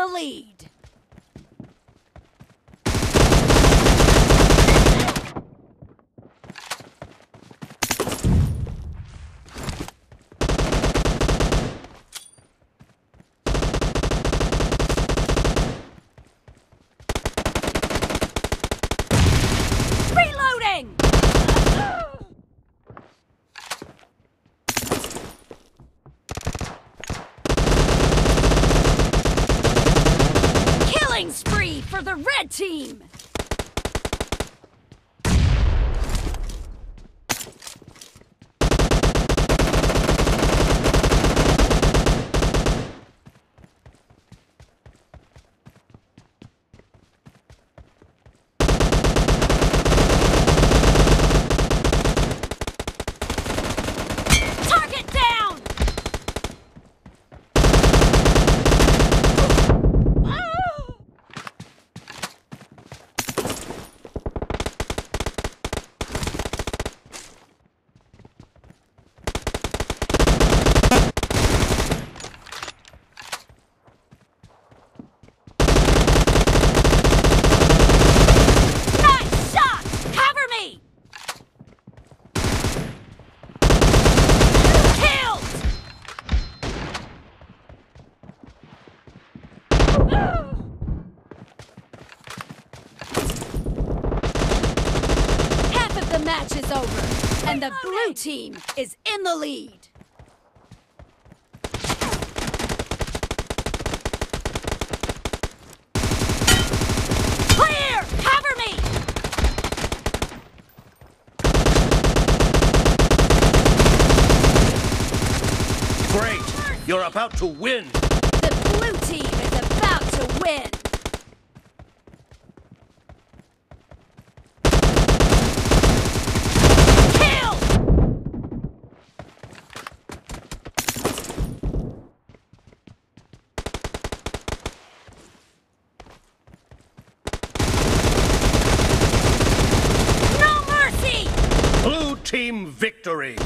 the lead. Team! Match is over, and the blue team is in the lead. Clear! Cover me! Great! You're about to win! The blue team is about to win. victory!